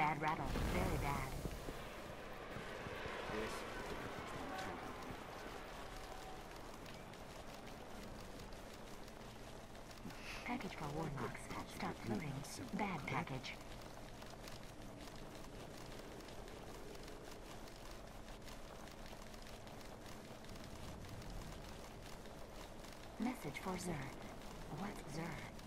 Bad rattle. Very bad. This. Package for Warlocks. Stop floating. Bad package. Message for Zer. What's Zer?